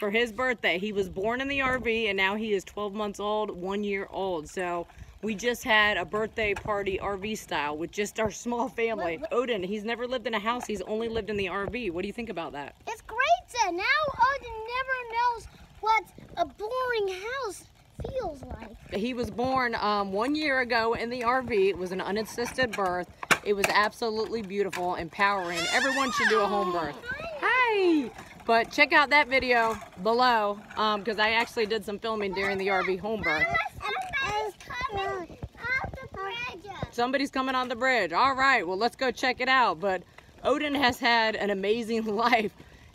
for his birthday. He was born in the RV and now he is 12 months old, one year old. So we just had a birthday party RV style with just our small family. Odin, he's never lived in a house. He's only lived in the RV. What do you think about that? It's great, Sir. Now Odin never knows what a boring house feels like. He was born um, one year ago in the RV. It was an unassisted birth. It was absolutely beautiful, empowering. Everyone should do a home birth. Hi! But check out that video below because um, I actually did some filming during the RV home birth. Somebody's coming on the bridge. All right, well, let's go check it out. But Odin has had an amazing life.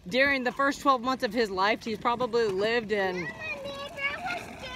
During the first 12 months of his life, he's probably lived in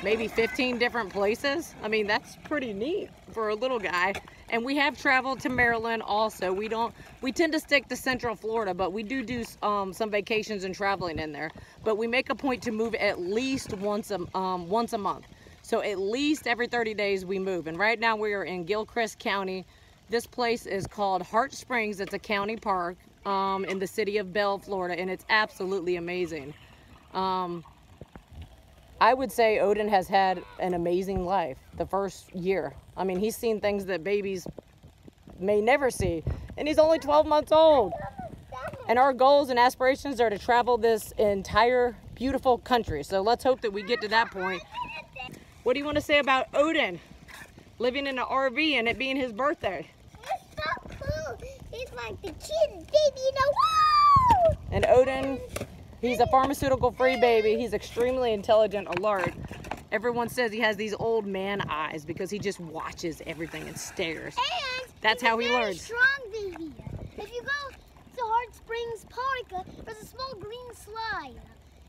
maybe 15 different places. I mean, that's pretty neat for a little guy. And we have traveled to Maryland also. We don't, we tend to stick to Central Florida, but we do do um, some vacations and traveling in there. But we make a point to move at least once a, um, once a month. So at least every 30 days we move. And right now we are in Gilchrist County. This place is called Hart Springs. It's a county park um, in the city of Bell, Florida, and it's absolutely amazing. Um, I would say Odin has had an amazing life the first year. I mean, he's seen things that babies may never see, and he's only 12 months old. And our goals and aspirations are to travel this entire beautiful country. So let's hope that we get to that point what do you want to say about Odin living in an RV and it being his birthday? It's so cool. He's like the kid baby, you know. Woo! And Odin, he's a pharmaceutical free baby. He's extremely intelligent, alert. Everyone says he has these old man eyes because he just watches everything and stares. And that's how he learns. strong baby. If you go to Hart Springs Park, there's a small green slide.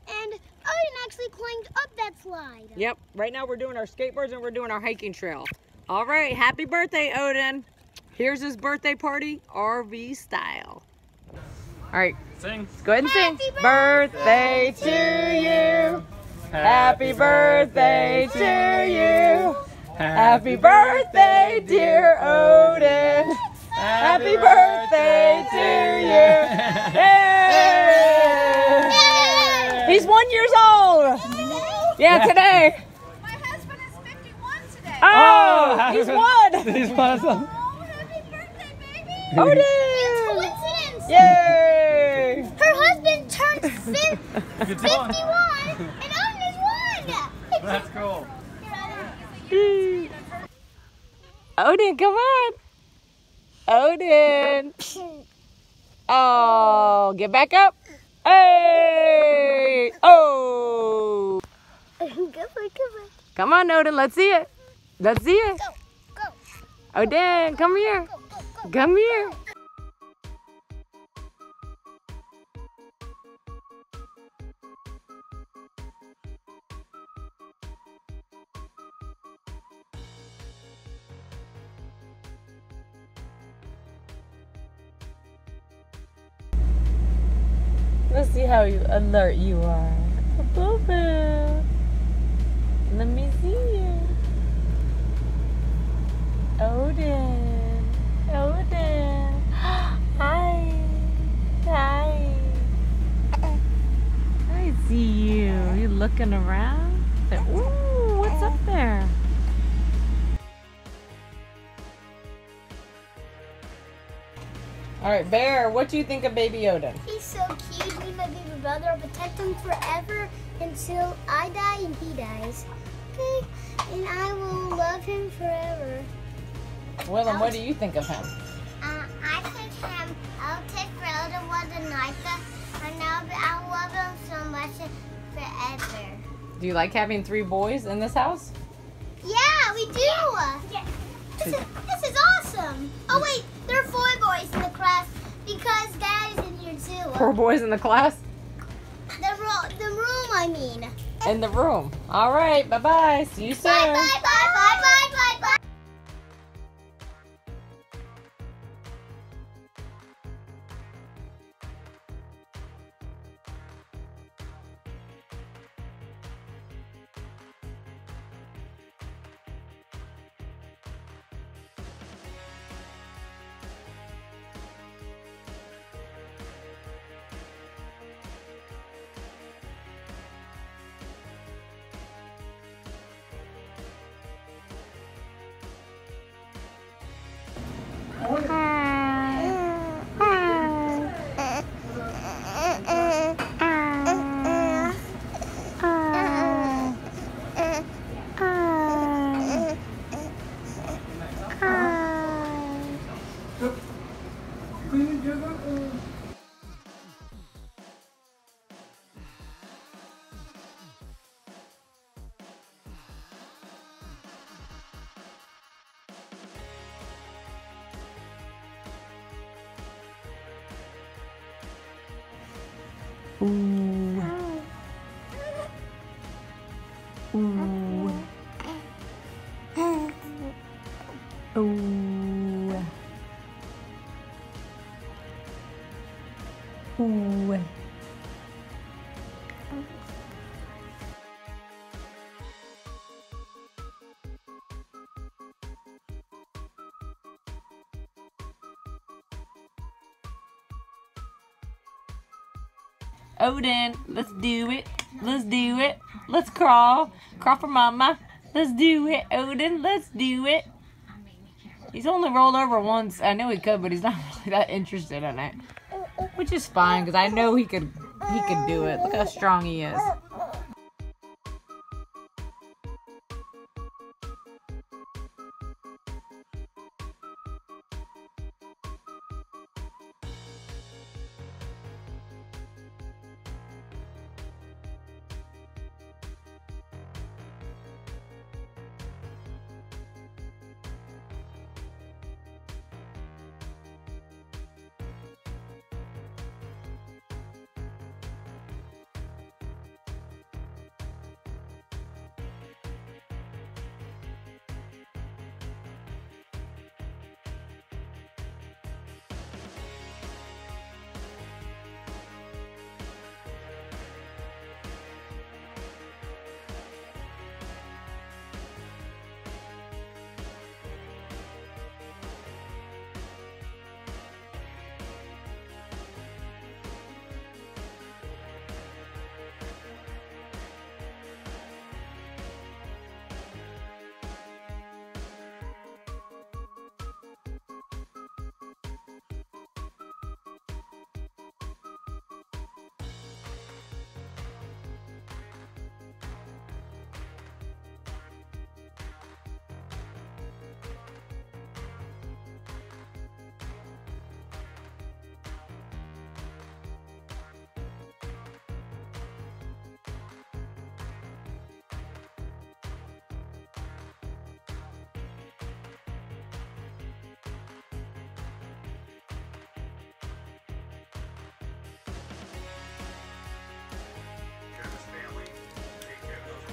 And Odin actually climbed up that slide. Yep. Right now we're doing our skateboards and we're doing our hiking trail. All right. Happy birthday, Odin. Here's his birthday party, RV style. All right. Sing. Let's go ahead and sing. Birthday, birthday to you. Happy birthday to you. Happy birthday, dear Odin. Happy birthday to you. Yay! He's one years old. Yeah, today. My husband is 51 today. Oh, oh he's one. He's one. Oh, happy birthday, baby. Odin. Coincidence. Yay. Her husband turned 51 and Odin is one. That's cool. Odin, come on. Odin. Oh, get back up. Hey! Oh! Come on, Odin, let's see it. Let's see it. Go, go. Odin, come here. Go, go, go. Come here. Let's see how you alert you are. Boo boo. Let me see you. Odin. Odin. Hi. Hi. I see you. You looking around? Ooh, what's up there? All right, Bear, what do you think of Baby Odin? He's so cute. He's my baby brother. I'll protect him forever until I die and he dies. Okay? And I will love him forever. Willem, what do you think of him? Uh, I think him, I'll take Rhoda with a knife, and I'll, I'll love him so much forever. Do you like having three boys in this house? Yeah, we do. Yeah. This, is, this is awesome. Oh, wait, there are four boys in the class because Dad is in here too. Four boys in the class? The, ro the room, I mean. In the room. All right, bye-bye. See you soon. Bye, bye, bye, bye, bye, Ooh. Odin, let's do it. Let's do it. Let's crawl. Crawl for mama. Let's do it, Odin. Let's do it. He's only rolled over once. I know he could, but he's not really that interested in it. Which is fine, because I know he could he could do it. Look how strong he is.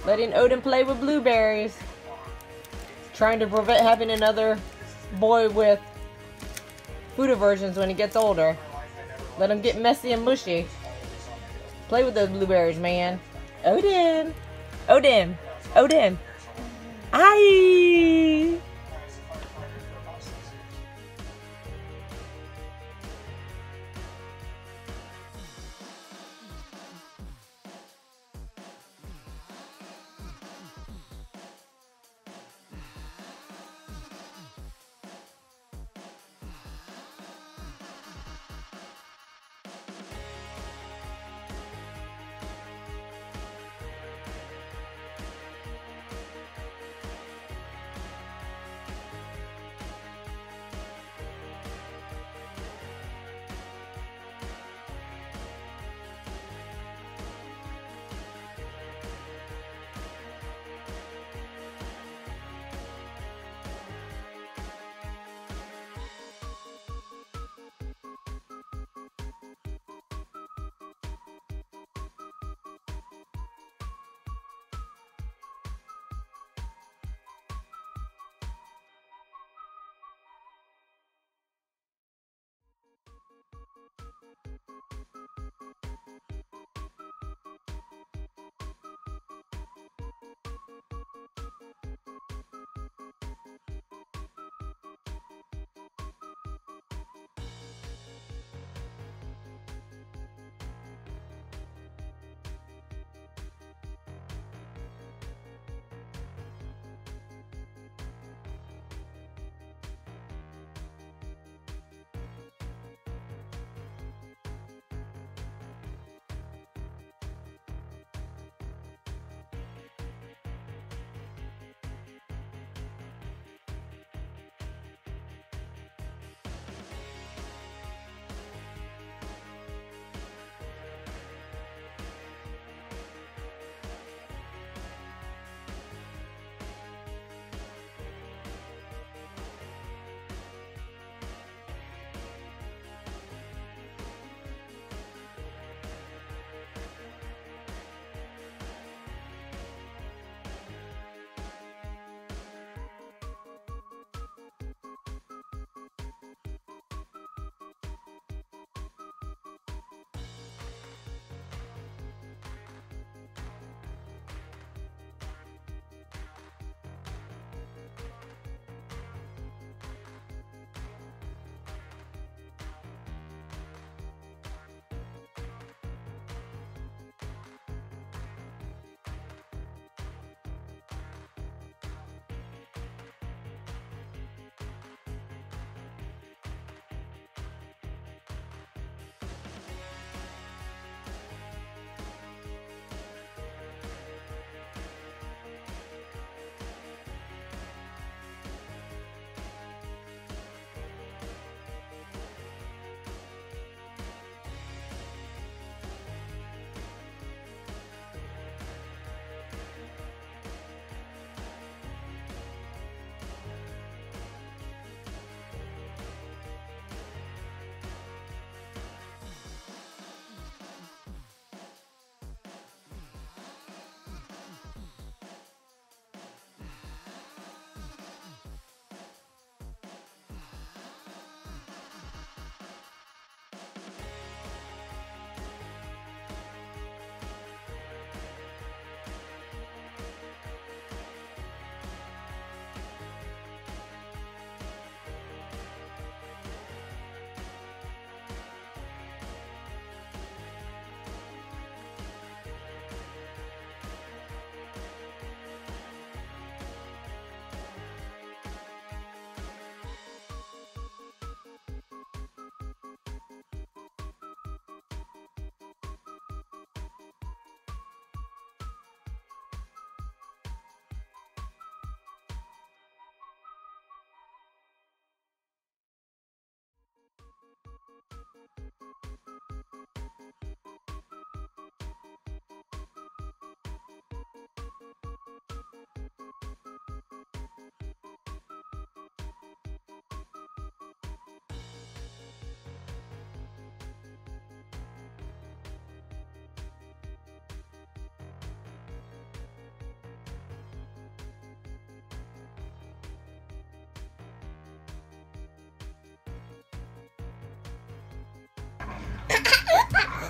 Letting Odin play with blueberries. Trying to prevent having another boy with food aversions when he gets older. Let him get messy and mushy. Play with those blueberries, man. Odin! Odin! Odin! Aye!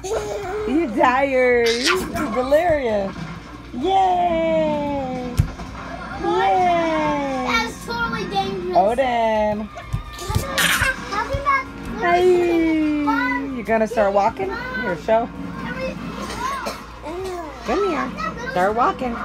You tired. You're delirious. Yay! Yay! That's totally dangerous. Odin. How do not? Hey! You gonna start walking? Here, show. Come here. Start walking.